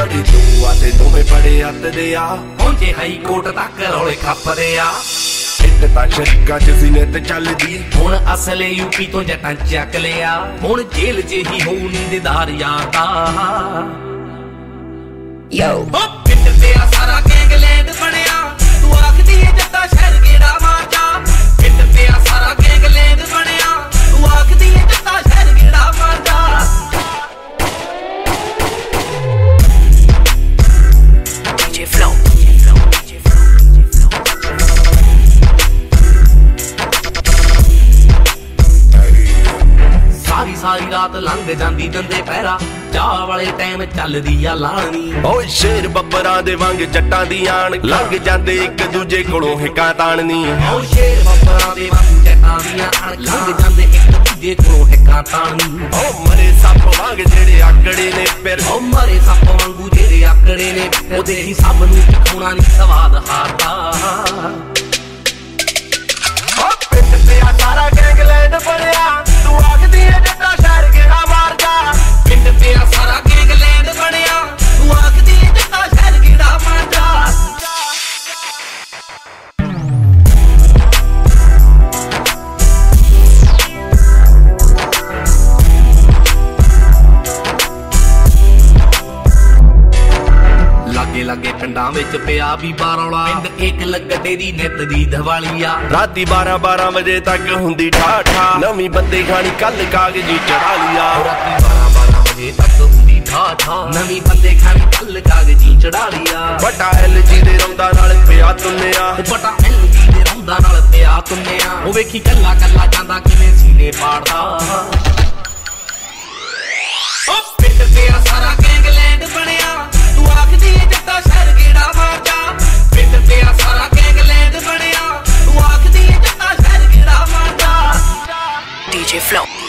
ਬੜੇ ਤੂੰ ਆ ਤੇ ਦੋਵੇਂ ਬੜੇ ਅੱਤ ਦੇ ਆ। ਪਹੁੰਚੇ ਹਾਈ ਕੋਰਟ ਤੱਕ ਰੌਲੇ ਖੱਪਦੇ ਆ। ਇੱਟ ਤਾਂ ਸ਼ਰੀਕਾਂ ਚ ਸੀਨੇ ਤੇ ਚੱਲਦੀ। ਹੁਣ ਅਸਲੇ ਯੂਪੀ ਤੋਂ ਜੱਟਾਂ ਚੱਕ ਲਿਆ। ਹੁਣ ਜੇਲ੍ਹ 'ਚ ਹੀ ਹੋਊ ਨੀਂਦਦਾਰ Yo. ਓ ਸਾਰੀ ਰਾਤ ਲੰਘ ਜਾਂਦੀ ਦੰਦੇ ਪਹਿਰਾ ਚਾਹ ਵਾਲੇ ਟਾਈਮ ਚੱਲਦੀ ਆ ਲਾਣੀ। ਓਏ ਸ਼ੇਰ ਬੱਬਰਾਂ ਦੇ ਵਾਂਗ ਜੱਟਾਂ ਦੀ ਆਣ। ਲੰਘ ਜਾਂਦੇ ਇੱਕ ਦੂਜੇ ਕੋਲੋਂ ਹਿੱਕਾਂ ਤਾਣਨੀ। ਓ ਸ਼ੇਰ ਬੱਬਰਾਂ ਦੇ ਵਾਂਗ ਜੱਟਾਂ ਦੀਆਂ ਅਣ ਲੰਘ ਜਾਂਦੇ ਇੱਕ ਦੂਜੇ ਕੋਲੋਂ ਹਿੱਕਾਂ ਤਾਣੀ ਓ ਮਰੇ ਸੱਪ ਵਾਂਗ ਜਿਹੜੇ ਆਕੜੇ ਨੇ ਫਿਰ। ਓ ਮਰੇ ਸੱਪ ਵਾਂਗੂ ਜਿਹੜੇ ਆਕੜੇ ਨੇ ਉਹਦੇ ਹੀ ਸਭ ਨੂੰ ਚਖਾਉਣਾ ਨਹੀਂ ਸਵਾਦ ਹਾਰਦਾ ਲਾਗੇ ਪਿੰਡਾਂ ਵਿੱਚ ਪਿਆ ਵੀ ਬਾਰੌਲਾ ਪਿੰਡ ਇੱਕ ਲੱਗਦੇ ਦੀ ਨਿੱਤ ਦੀ ਦੀਵਾਲੀ ਰਾਤੀ 12 12 ਵਜੇ ਤੱਕ ਹੁੰਦੀ ਠਾਠਾ। ਨਵੀਂ ਬੰਦੇ ਖਾਣੀ ਕੱਲ ਕਾਗਜ਼ੀ ਚੜਾ ਲਿਆ ਰਾਤੀ 12 12 ਵਜੇ ਤੱਕ ਹੁੰਦੀ ਠਾ ਨਵੀਂ ਬੰਦੇ ਖਾਣੀ ਕੱਲ ਕਾਗਜ਼ੀ ਚੜਾ ਲਿਆ ਵੱਡਾ ਐਲਜੀ ਦੇ ਰੌਂਦਾ ਨਾਲ ਪਿਆ ਤੁੰਨਿਆ। ਉਹ ਬਟਾ ਐਲਜੀ ਦੇ ਰੌਂਦਾ ਨਾਲ ਪਿਆ ਤੁੰਨਿਆ। ਉਹ ਵੇਖੀ ਕੱਲਾ ਕੱਲਾ ਜਾਂਦਾ ਕਿਵੇਂ ਸੀਨੇ ਪਾੜਦਾ। Flow.